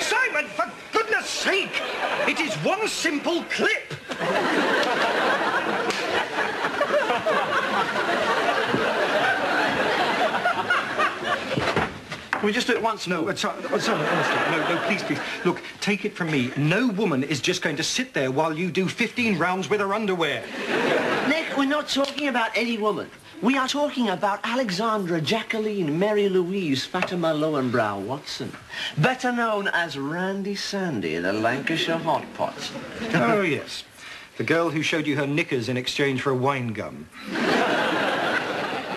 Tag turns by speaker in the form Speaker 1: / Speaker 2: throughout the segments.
Speaker 1: Simon, for goodness sake! It is one simple clip.
Speaker 2: Can we just do it once?
Speaker 1: No, so- uh, Simon, honestly, no, no, please, please. Look, take it from me. No woman is just going to sit there while you do 15 rounds with her underwear.
Speaker 2: Nick, we're not talking about any woman. We are talking about Alexandra Jacqueline Mary Louise Fatima Lowenbrow Watson, better known as Randy Sandy, the Lancashire Hot Pot.
Speaker 1: oh, yes. The girl who showed you her knickers in exchange for a wine gum.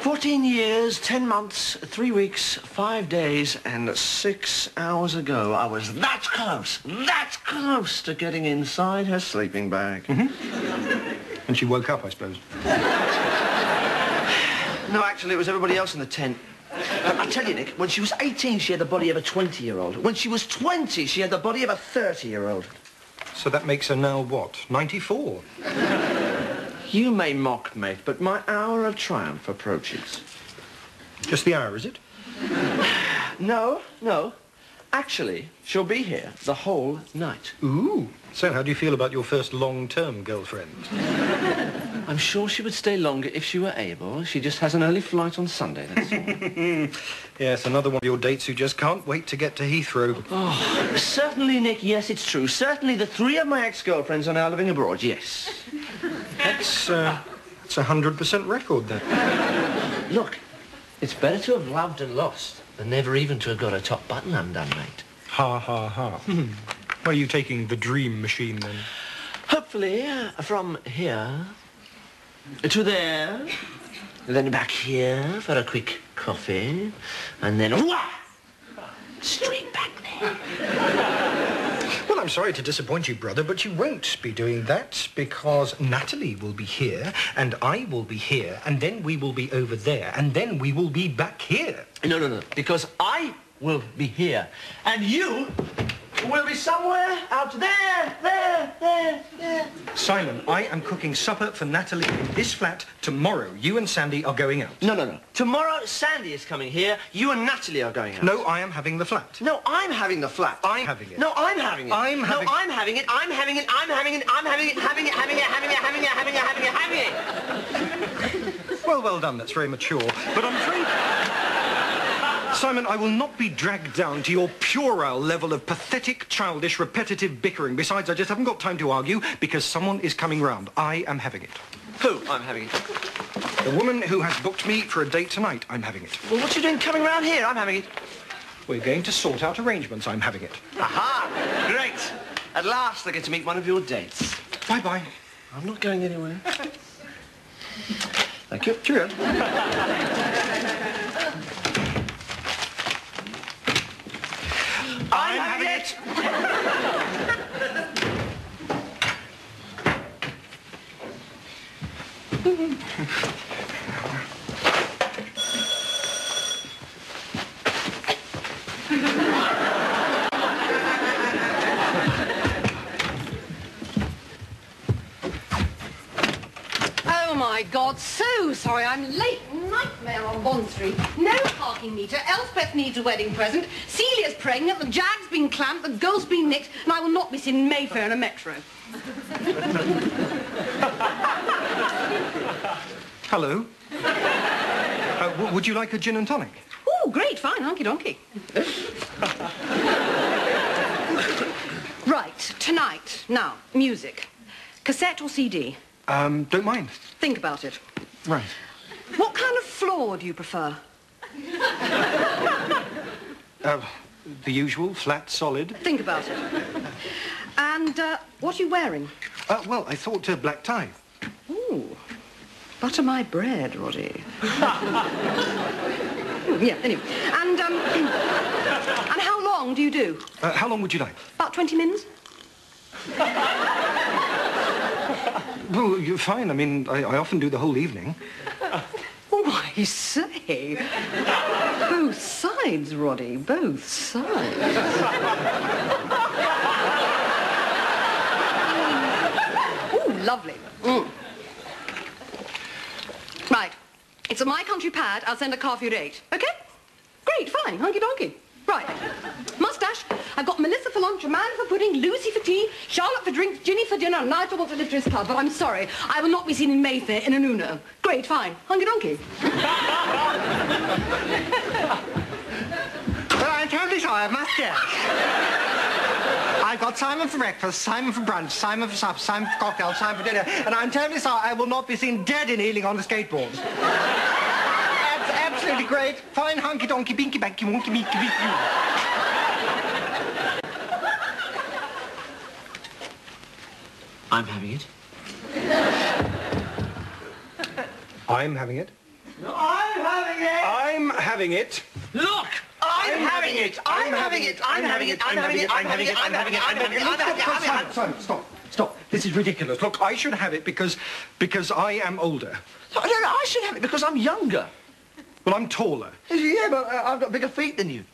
Speaker 2: 14 years, 10 months, 3 weeks, 5 days, and 6 hours ago, I was that close, that close to getting inside her sleeping bag. Mm-hmm.
Speaker 1: And she woke up, I suppose.
Speaker 2: No, actually, it was everybody else in the tent. I tell you, Nick, when she was 18, she had the body of a 20-year-old. When she was 20, she had the body of a 30-year-old.
Speaker 1: So that makes her now what? 94?
Speaker 2: You may mock, mate, but my hour of triumph approaches.
Speaker 1: Just the hour, is it?
Speaker 2: No, no. Actually, she'll be here the whole night.
Speaker 1: Ooh. So how do you feel about your first long-term girlfriend?
Speaker 2: I'm sure she would stay longer if she were able. She just has an early flight on Sunday, that's all.
Speaker 1: Yes, another one of your dates who just can't wait to get to Heathrow.
Speaker 2: oh, certainly, Nick, yes, it's true. Certainly the three of my ex-girlfriends are now living abroad, yes.
Speaker 1: That's, uh, that's a 100% record, then.
Speaker 2: Look, it's better to have loved and lost than never even to have got a top button undone, mate.
Speaker 1: Ha, ha, ha. Hmm. Where are you taking the dream machine, then?
Speaker 2: Hopefully, uh, from here to there, then back here for a quick coffee, and then wah, straight back there.
Speaker 1: I'm sorry to disappoint you, brother, but you won't be doing that because Natalie will be here, and I will be here, and then we will be over there, and then we will be back here.
Speaker 2: No, no, no, because I will be here, and you will be somewhere out there, there.
Speaker 1: Simon, I am cooking supper for Natalie in this flat tomorrow. You and Sandy are going out.
Speaker 2: No, no, no. Tomorrow, Sandy is coming here. You and Natalie are going out.
Speaker 1: No, I am having the flat.
Speaker 2: No, I'm having the flat.
Speaker 1: I'm having it.
Speaker 2: No, I'm having it.
Speaker 1: I'm having- it.
Speaker 2: No, I'm having it. I'm having it. I'm having it. I'm having it. Having it. Having it. Having it. Having it. Having it. Having it. Having it.
Speaker 1: Well, well done. That's very mature. But I'm afraid... Simon, I will not be dragged down to your puerile level of pathetic, childish, repetitive bickering. Besides, I just haven't got time to argue because someone is coming round. I am having it.
Speaker 2: Who? I'm having it.
Speaker 1: The woman who has booked me for a date tonight, I'm having it.
Speaker 2: Well, what are you doing coming round here? I'm having it.
Speaker 1: We're going to sort out arrangements. I'm having it.
Speaker 2: Aha! Great. At last I get to meet one of your dates.
Speaker 1: Bye-bye.
Speaker 2: I'm not going anywhere. Thank you.
Speaker 1: Cheerio.
Speaker 2: I'm, having it.
Speaker 3: Oh my God, so sorry I'm late. Nightmare on Bond Street. No parking meter. Elspeth needs a wedding present. Celia's pregnant. The jag's been clamped. The girl's been nicked. And I will not be seen in Mayfair in a metro.
Speaker 1: Hello. Uh, would you like a gin and tonic?
Speaker 3: Oh, great, fine, honky donkey. right, tonight. Now, music. Cassette or CD?
Speaker 1: Um, don't mind.
Speaker 3: Think about it.
Speaker 1: Right.
Speaker 3: What kind of floor do you prefer?
Speaker 1: Uh, the usual, flat, solid.
Speaker 3: Think about it. And uh, what are you wearing?
Speaker 1: Uh, well, I thought uh, black tie.
Speaker 3: Ooh, butter my bread, Roddy. Yeah, anyway. And, um, and how long do you do?
Speaker 1: Uh, how long would you like?
Speaker 3: About 20 minutes?
Speaker 1: Well, you're fine. I mean, I, I often do the whole evening.
Speaker 3: Oh, I say. Both sides, Roddy, both sides. oh, lovely. Right. It's a My Country pad. I'll send a car for you at eight. Okay? Great, fine. Hunky donkey. Right. I've got Melissa for lunch, Amanda for pudding, Lucy for tea, Charlotte for drinks, Ginny for dinner, and Nigel wants lift his club. But I'm sorry. I will not be seen in Mayfair in an Uno. Great, fine. Hunky donkey.
Speaker 1: Well, I'm terribly sorry, I must I've got Simon for breakfast, Simon for brunch, Simon for supper, Simon for cocktail, Simon for dinner, and I'm terribly sorry I will not be seen dead in Ealing on a skateboard. That's absolutely great. Fine, hunky donkey, binky
Speaker 2: I'm having it.
Speaker 1: I'm having it.
Speaker 2: I'm having it!
Speaker 1: I'm having it.
Speaker 2: Look! I'm, having it! I'm having it! I'm having it! I'm having it! I'm having it! I'm having it! I'm having it! I'm having it! I'm having it!
Speaker 1: Simon, stop, stop. This is ridiculous. Look, I should have it because, because I am older.
Speaker 2: No, no, no, I should have it because I'm younger.
Speaker 1: Well, I'm taller.
Speaker 2: Yeah, but uh, I've got bigger feet than you.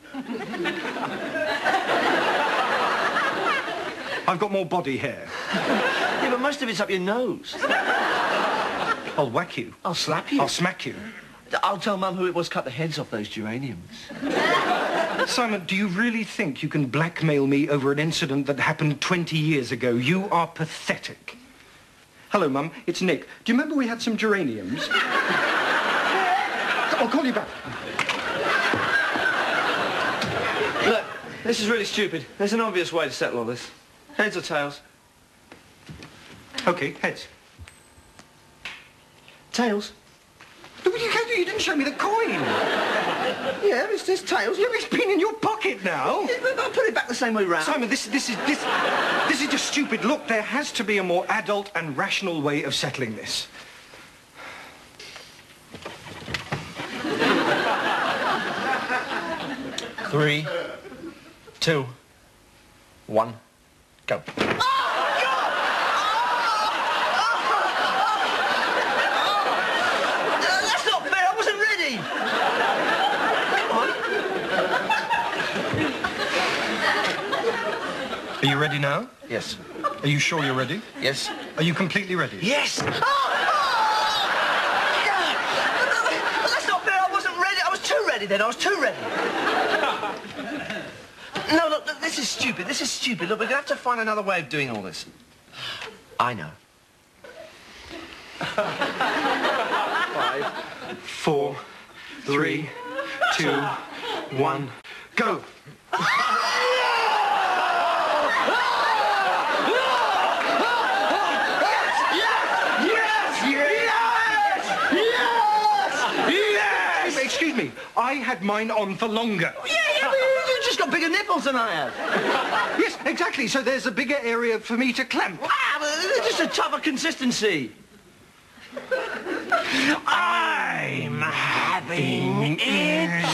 Speaker 1: I've got more body hair.
Speaker 2: Yeah, but most of it's up your nose.
Speaker 1: I'll whack you.
Speaker 2: I'll slap you.
Speaker 1: I'll smack you.
Speaker 2: I'll tell Mum who it was cut the heads off those geraniums.
Speaker 1: Simon, do you really think you can blackmail me over an incident that happened 20 years ago? You are pathetic. Hello, Mum. It's Nick. Do you remember we had some geraniums? I'll call you back.
Speaker 2: Look, this is really stupid. There's an obvious way to settle all this. Heads or tails?
Speaker 1: Okay, heads.
Speaker 2: Tails.
Speaker 1: No, but you, can't, you didn't show me the coin.
Speaker 2: Yeah, it's this tails.
Speaker 1: Yeah, it's been in your pocket now.
Speaker 2: Yeah, but I'll put it back the same way round.
Speaker 1: Simon, this, this is this, this is just stupid. Look, there has to be a more adult and rational way of settling this.
Speaker 2: Three, two, one, go. That's not fair. I wasn't ready.
Speaker 1: Are you ready now?
Speaker 2: Yes.
Speaker 1: Are you sure you're ready?
Speaker 2: Yes.
Speaker 1: Are you completely ready?
Speaker 2: Yes. That's not fair. I wasn't ready. I was too ready then. I was too ready. No, look, look, this is stupid. This is stupid. Look, we're going to have to find another way of doing all this. I know.
Speaker 1: Four, three, two, one, go. Yes! Yes! Yes! Yes! Yes! Excuse me, I had mine on for longer.
Speaker 2: Oh, yeah, yeah, but you you just got bigger nipples than I have.
Speaker 1: Yes, exactly, so there's a bigger area for me to clamp.
Speaker 2: Ah, but just a tougher consistency.
Speaker 1: I'm having it.